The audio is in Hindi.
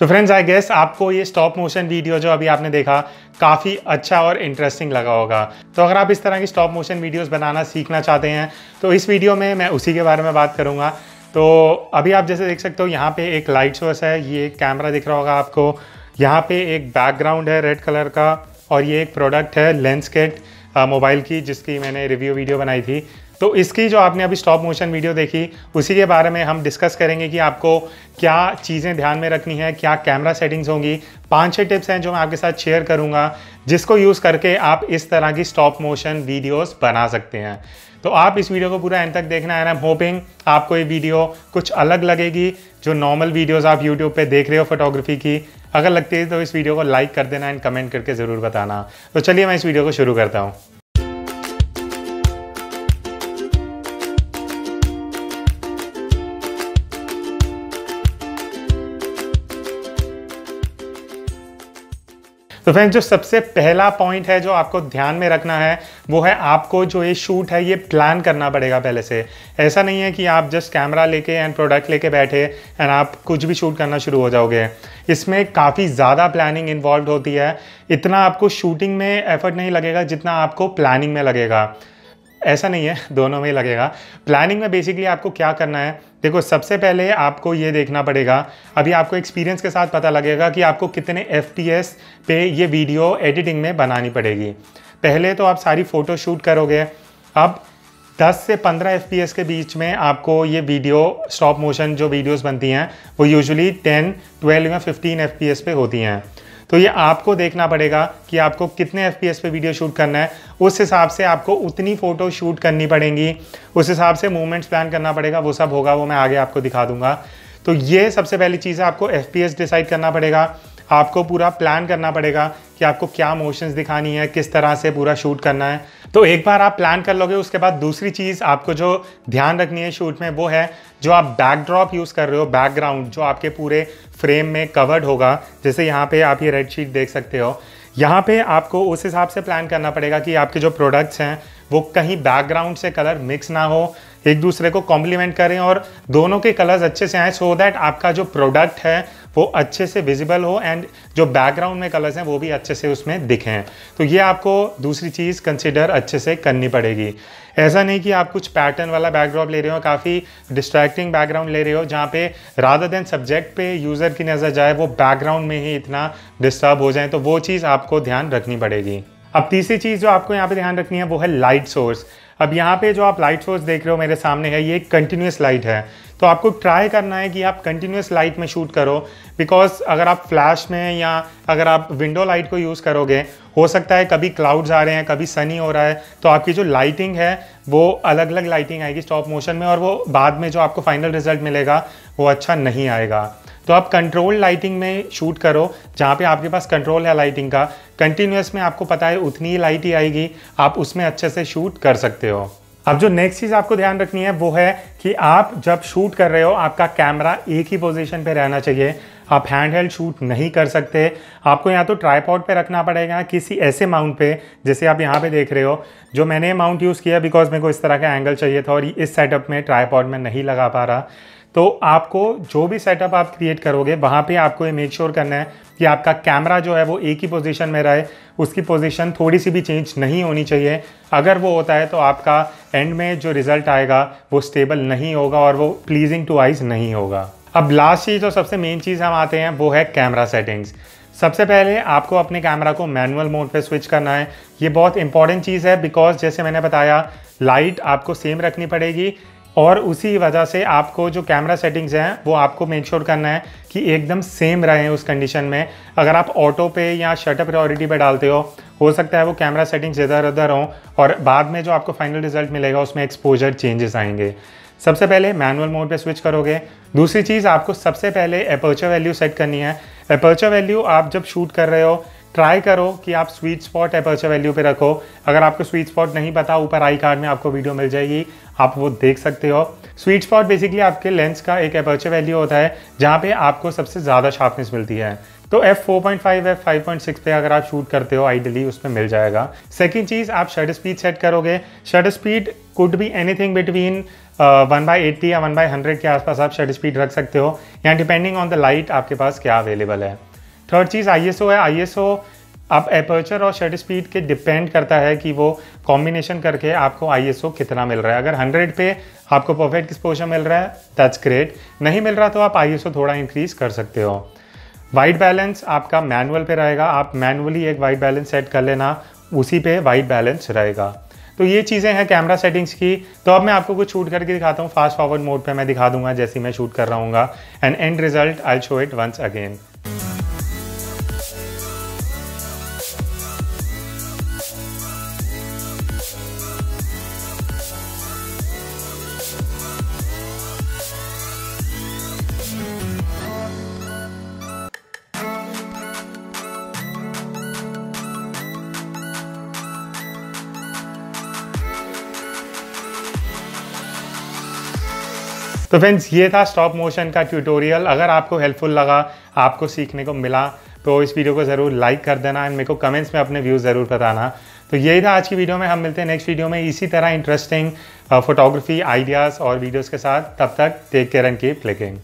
तो फ्रेंड्स आई गेस आपको ये स्टॉप मोशन वीडियो जो अभी आपने देखा, काफ़ी अच्छा और इंटरेस्टिंग लगा होगा। तो अगर आप इस तरह की स्टॉप मोशन वीडियोस बनाना सीखना चाहते हैं तो इस वीडियो में मैं उसी के बारे में बात करूँगा। तो अभी आप जैसे देख सकते हो, यहाँ पे एक लाइट सोर्स है, ये एक कैमरा दिख रहा होगा आपको। यहाँ पे एक बैकग्राउंड है रेड कलर का, और ये एक प्रोडक्ट है लेंस मोबाइल की, जिसकी मैंने रिव्यू वीडियो बनाई थी। तो इसकी जो आपने अभी स्टॉप मोशन वीडियो देखी, उसी के बारे में हम डिस्कस करेंगे कि आपको क्या चीज़ें ध्यान में रखनी है, क्या कैमरा सेटिंग्स होंगी। पाँच छह टिप्स हैं जो मैं आपके साथ शेयर करूँगा, जिसको यूज़ करके आप इस तरह की स्टॉप मोशन वीडियोस बना सकते हैं। तो आप इस वीडियो को पूरा एंड तक देखना है आई एम होपिंग आपको ये वीडियो कुछ अलग लगेगी, जो नॉर्मल वीडियोस आप यूट्यूब पे देख रहे हो फोटोग्राफी की। अगर लगती है तो इस वीडियो को लाइक कर देना एंड कमेंट करके ज़रूर बताना। तो चलिए मैं इस वीडियो को शुरू करता हूँ। तो फ्रेंड्स जो सबसे पहला पॉइंट है जो आपको ध्यान में रखना है, वो है आपको जो ये शूट है, ये प्लान करना पड़ेगा पहले से। ऐसा नहीं है कि आप जस्ट कैमरा लेके एंड प्रोडक्ट लेके बैठे एंड आप कुछ भी शूट करना शुरू हो जाओगे। इसमें काफ़ी ज़्यादा प्लानिंग इन्वॉल्व होती है। इतना आपको शूटिंग में एफर्ट नहीं लगेगा जितना आपको प्लानिंग में लगेगा। ऐसा नहीं है दोनों में ही लगेगा। प्लानिंग में बेसिकली आपको क्या करना है? देखो सबसे पहले आपको ये देखना पड़ेगा। अभी आपको एक्सपीरियंस के साथ पता लगेगा कि आपको कितने एफ़ पे ये वीडियो एडिटिंग में बनानी पड़ेगी। पहले तो आप सारी फ़ोटो शूट करोगे। अब 10 से 15 एफ़ के बीच में आपको ये वीडियो स्टॉप मोशन जो वीडियोस बनती हैं वो यूजुअली 10, 12 या 15 एफ़ पे होती हैं। तो ये आपको देखना पड़ेगा कि आपको कितने एफपीएस पे वीडियो शूट करना है। उस हिसाब से आपको उतनी फ़ोटो शूट करनी पड़ेंगी। उस हिसाब से मूवमेंट्स प्लान करना पड़ेगा, वो सब होगा, वो मैं आगे आपको दिखा दूँगा। तो ये सबसे पहली चीज़ है, आपको एफपीएस डिसाइड करना पड़ेगा। आपको पूरा प्लान करना पड़ेगा कि आपको क्या मोशंस दिखानी है, किस तरह से पूरा शूट करना है। तो एक बार आप प्लान कर लोगे, उसके बाद दूसरी चीज़ आपको जो ध्यान रखनी है शूट में, वो है जो आप बैकड्रॉप यूज़ कर रहे हो बैकग्राउंड जो आपके पूरे फ्रेम में कवर्ड होगा, जैसे यहाँ पे आप ये रेड शीट देख सकते हो। यहाँ पे आपको उस हिसाब से प्लान करना पड़ेगा कि आपके जो प्रोडक्ट्स हैं, वो कहीं बैकग्राउंड से कलर मिक्स ना हो, एक दूसरे को कॉम्प्लीमेंट करें और दोनों के कलर्स अच्छे से आए सो दैट आपका जो प्रोडक्ट है वो अच्छे से विजिबल हो एंड जो बैकग्राउंड में कलर्स हैं, वो भी अच्छे से उसमें दिखें। तो ये आपको दूसरी चीज़ कंसिडर अच्छे से करनी पड़ेगी। ऐसा नहीं कि आप कुछ पैटर्न वाला बैकड्रॉप ले रहे हो, काफ़ी डिस्ट्रैक्टिंग बैकग्राउंड ले रहे हो, जहाँ पे रादर देन सब्जेक्ट पे यूज़र की नज़र जाए, वो बैकग्राउंड में ही इतना डिस्टर्ब हो जाए तो वो चीज़ आपको ध्यान रखनी पड़ेगी। अब तीसरी चीज़ जो आपको यहाँ पे ध्यान रखनी है, वो है लाइट सोर्स अब यहाँ पे जो आप लाइट सोर्स देख रहे हो मेरे सामने है, ये कंटिन्यूस लाइट है। तो आपको ट्राई करना है कि आप कंटिन्यूस लाइट में शूट करो बिकॉज़ अगर आप फ्लैश में या अगर आप विंडो लाइट को यूज़ करोगे, हो सकता है कभी क्लाउड्स आ रहे हैं, कभी सनी हो रहा है तो आपकी जो लाइटिंग है, वो अलग अलग लाइटिंग आएगी स्टॉप मोशन में, और वो बाद में जो आपको फाइनल रिज़ल्ट मिलेगा, वो अच्छा नहीं आएगा। तो आप कंट्रोल लाइटिंग में शूट करो, जहाँ पे आपके पास कंट्रोल है लाइटिंग का कंटिन्यूस में आपको पता है उतनी ही लाइट ही आएगी, आप उसमें अच्छे से शूट कर सकते हो। अब जो नेक्स्ट चीज़ आपको ध्यान रखनी है, वो है कि आप जब शूट कर रहे हो, आपका कैमरा एक ही पोजीशन पे रहना चाहिए। आप हैंड हेल्ड शूट नहीं कर सकते। आपको या तो ट्राईपॉड पे रखना पड़ेगा, किसी ऐसे माउंट पे, जैसे आप यहाँ पे देख रहे हो। जो मैंने माउंट यूज़ किया बिकॉज़ मेरे को इस तरह का एंगल चाहिए था और इस सेटअप में ट्राईपॉड में नहीं लगा पा रहा। तो आपको जो भी सेटअप आप क्रिएट करोगे, वहाँ पे आपको ये मेक श्योर करना है कि आपका कैमरा जो है वो एक ही पोजीशन में रहे। उसकी पोजीशन थोड़ी सी भी चेंज नहीं होनी चाहिए। अगर वो होता है तो आपका एंड में जो रिज़ल्ट आएगा, वो स्टेबल नहीं होगा और वो प्लीजिंग टू आइज़ नहीं होगा। अब लास्ट चीज़ और सबसे मेन चीज़ हम आते हैं, वो है कैमरा सेटिंग्स सबसे पहले आपको अपने कैमरा को मैनुअल मोड पे स्विच करना है। ये बहुत इंपॉर्टेंट चीज़ है बिकॉज़ जैसे मैंने बताया लाइट आपको सेम रखनी पड़ेगी। और उसी वजह से आपको जो कैमरा सेटिंग्स हैं, वो आपको मेक श्योर करना है कि एकदम सेम रहें उस कंडीशन में। अगर आप ऑटो पे या शटर प्रायोरिटी पे डालते हो हो सकता है वो कैमरा सेटिंग्स इधर उधर हों और बाद में जो आपको फाइनल रिज़ल्ट मिलेगा, उसमें एक्सपोजर चेंजेस आएँगे। सबसे पहले मैनुअल मोड पे स्विच करोगे। दूसरी चीज़, आपको सबसे पहले अपर्चर वैल्यू सेट करनी है। अपर्चर वैल्यू आप जब शूट कर रहे हो ट्राई करो कि आप स्वीट स्पॉट एपर्चर वैल्यू पे रखो। अगर आपको स्वीट स्पॉट नहीं पता, ऊपर आई कार्ड में आपको वीडियो मिल जाएगी। आप वो देख सकते हो। स्वीट स्पॉट बेसिकली आपके लेंस का एक एपर्चर वैल्यू होता है, जहाँ पे आपको सबसे ज़्यादा शार्पनेस मिलती है। तो F four point five F five point six पे अगर आप शूट करते हो आइडली उसमें मिल जाएगा। सेकेंड चीज़, आप शटर स्पीड सेट करोगे। Shutter speed could be anything between one by eighty या वन बाई हंड्रेड के आसपास आप शटर स्पीड रख सकते हो। या डिपेंडिंग ऑन द लाइट आपके पास क्या अवेलेबल है। थर्ड चीज़ आईएसओ है। आई अब एपर्चर और शटर स्पीड के डिपेंड करता है कि वो कॉम्बिनेशन करके आपको आईएसओ कितना मिल रहा है। अगर 100 पे आपको परफेक्ट एक्सपोजर मिल रहा है दैट्स ग्रेट नहीं मिल रहा तो आप आईएसओ थोड़ा इंक्रीज कर सकते हो। वाइट बैलेंस आपका मैनुअल पे रहेगा। आप मैनुअली एक वाइट बैलेंस सेट कर लेना, उसी पे वाइट बैलेंस रहेगा। तो ये चीज़ें हैं कैमरा सेटिंग्स की। तो अब मैं आपको कुछ शूट करके दिखाता हूँ। फास्ट फॉरवर्ड मोड पे मैं दिखा दूँगा, जैसे मैं शूट कर रहा हूँ and end result I show it once again तो फ्रेंड्स ये था स्टॉप मोशन का ट्यूटोरियल अगर आपको हेल्पफुल लगा, आपको सीखने को मिला तो इस वीडियो को ज़रूर लाइक कर देना एंड मेरे को कमेंट्स में अपने व्यूज़ ज़रूर बताना. तो यही था आज की वीडियो में. हम मिलते हैं नेक्स्ट वीडियो में. इसी तरह इंटरेस्टिंग फोटोग्राफी आइडियाज़ और वीडियोज़ के साथ. तब तक take care and keep clicking